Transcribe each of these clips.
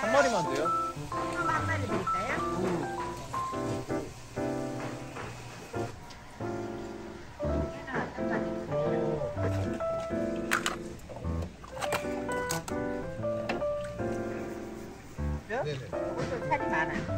한 마리만 돼요? 한 마리 드릴까요? 마리? 네네. 이것도 살이 많아.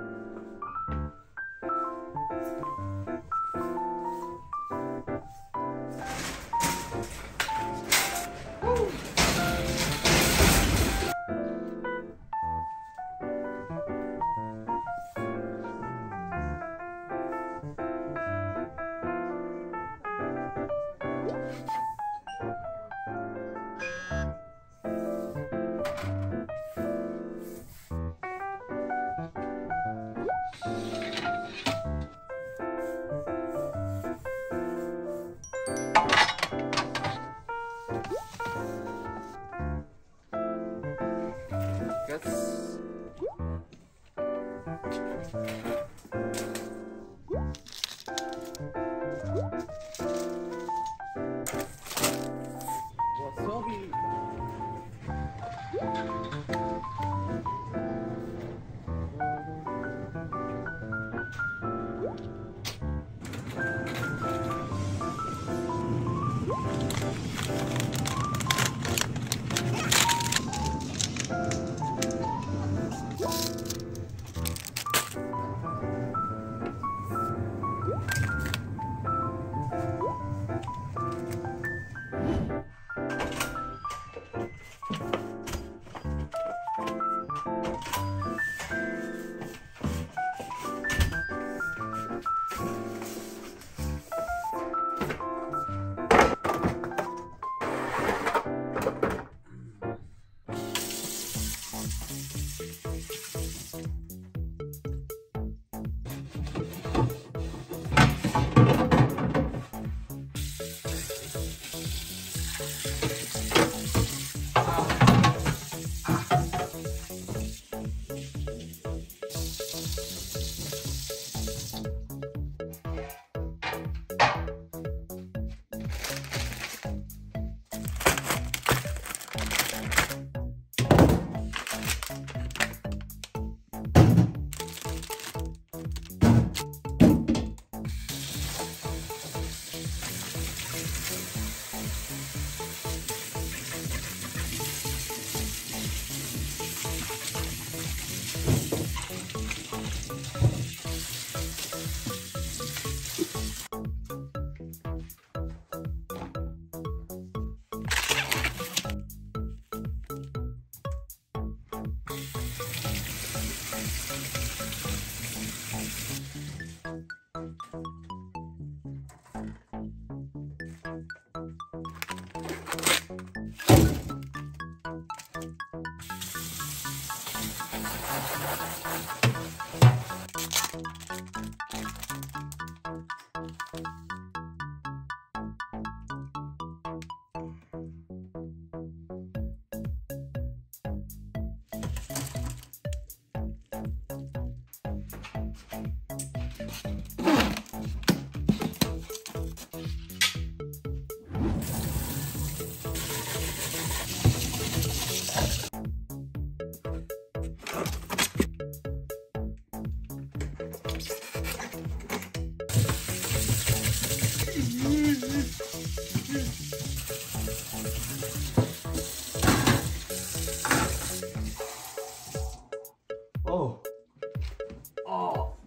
哦。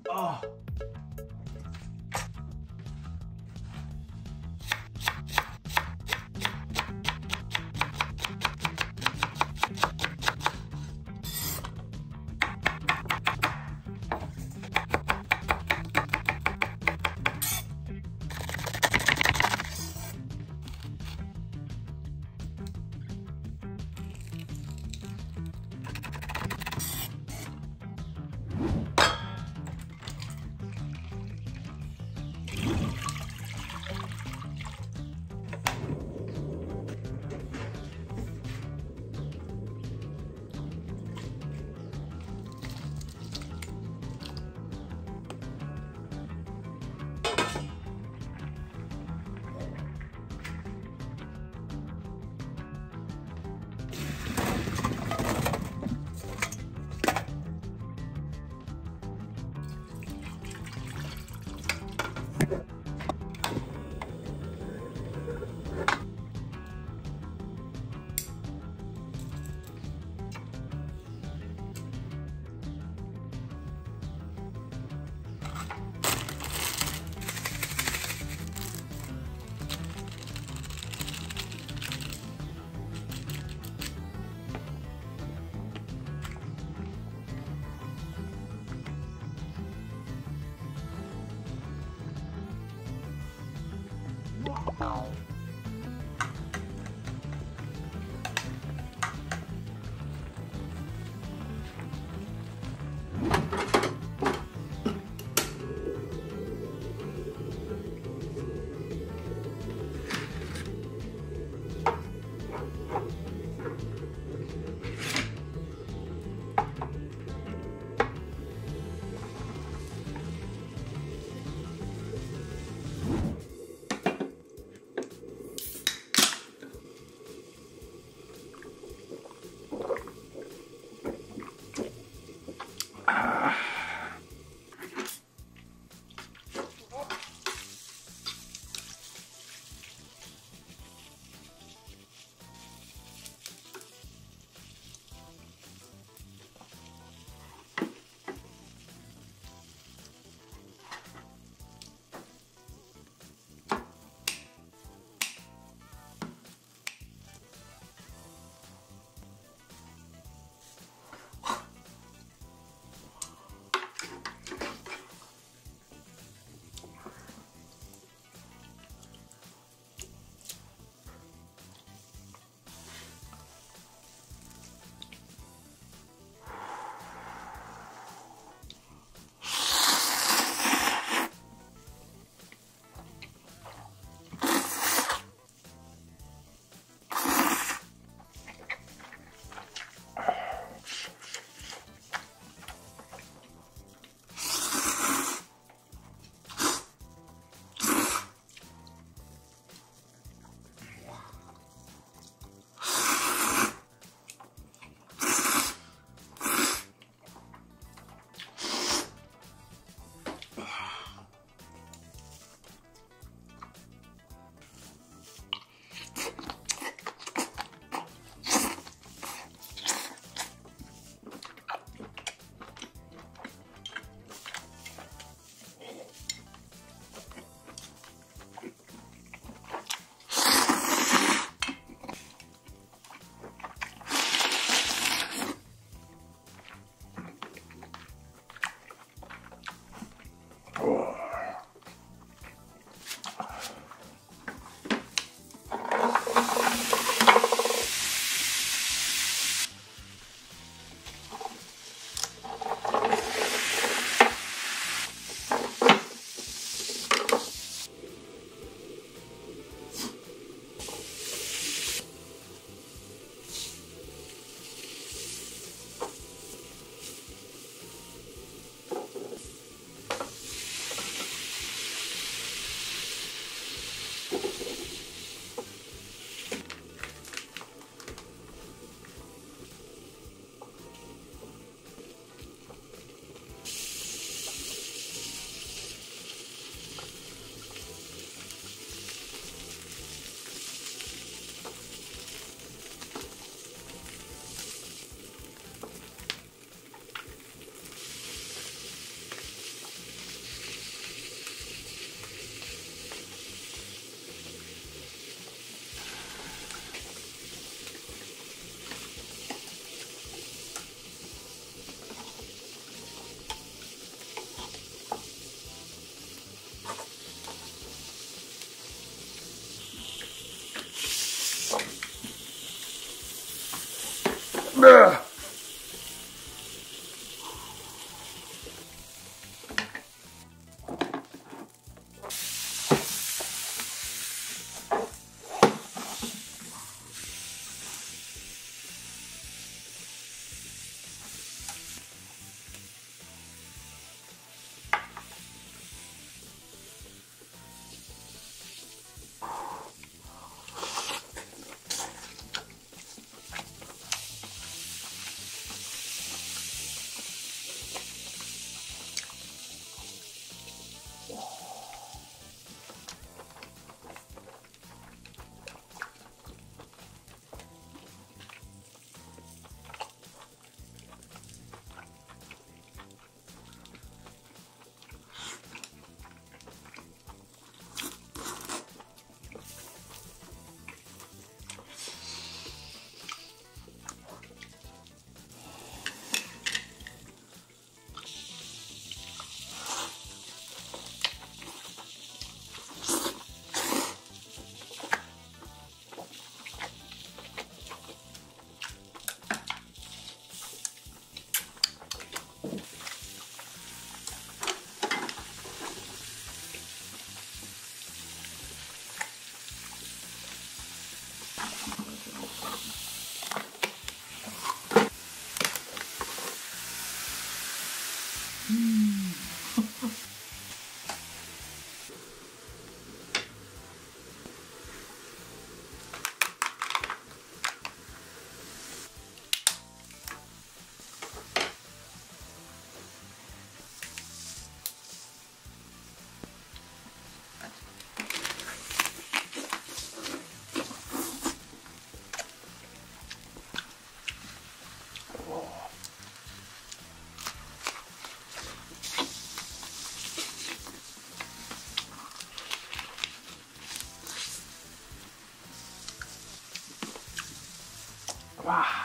아. 와.